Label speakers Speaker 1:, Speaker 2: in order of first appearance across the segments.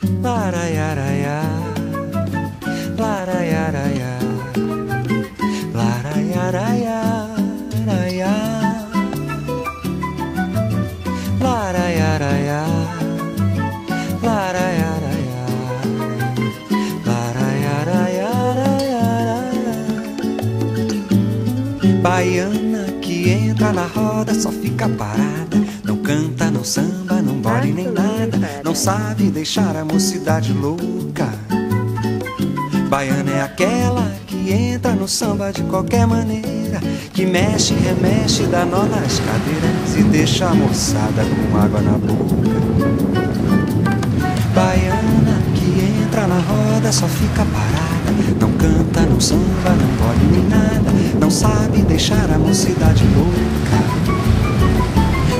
Speaker 1: Laraiaraiá, laraiaraiá, laraiaraiá, raiá. Laraiaraiá, laraiaraiá, Baiana que entra na roda só fica parada, não canta, não samba, não bole nem nada, não sabe deixar a mocidade louca. Baiana é aquela que entra no samba de qualquer maneira, que mexe, remexe, dá nó nas cadeiras e deixa a moçada com água na boca. Baiana que entra na roda só fica parada, não canta, não samba, não pode nem nada, não sabe deixar a mocidade louca.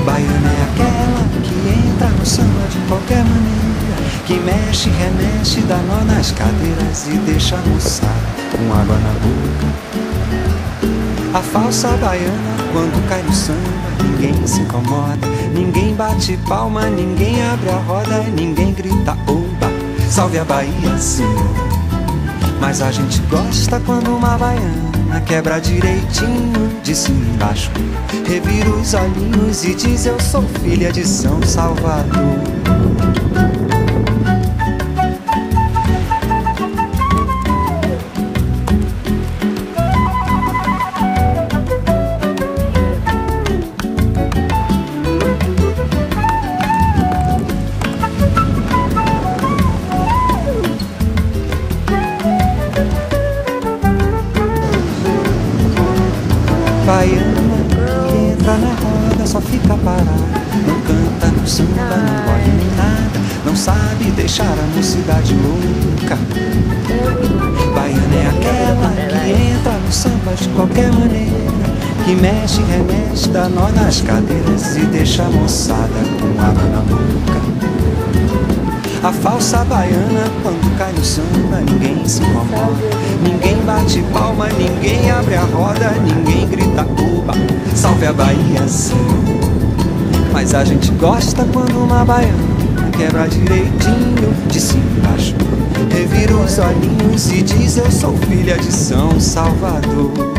Speaker 1: Baiana é aquela que entra no samba de qualquer maneira, que mexe, remexe, dá nó nas cadeiras e deixa a moçada com água na boca. A falsa baiana, quando cai no samba, ninguém se incomoda, ninguém bate palma, ninguém abre a roda, ninguém grita oba, salve a Bahia, senhor. Mas a gente gosta quando uma baiana quebra direitinho de cima embaixo, revira os olhinhos e diz eu sou filha de São Salvador. Baiana que entra na roda só fica parada Não canta, não samba, não pode nem nada Não sabe deixar a mocidade louca. Baiana é aquela que entra no samba de qualquer maneira Que mexe, remexe, dá nó nas cadeiras E deixa a moçada com água na boca. A falsa baiana, quando cai no samba, ninguém se incomoda. Ninguém bate palma, ninguém abre a roda, ninguém grita oba, salve a Bahia sim. Mas a gente gosta quando uma baiana quebra direitinho de cima embaixo. Revira os olhinhos e diz eu sou filha de São Salvador.